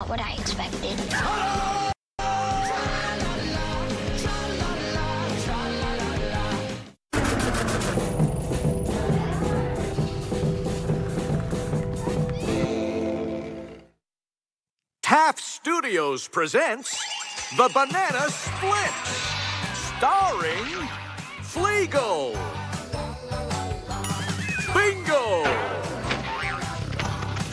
Not what I expected. Taft Studios presents The Banana Splits, starring Flegel, Bingo!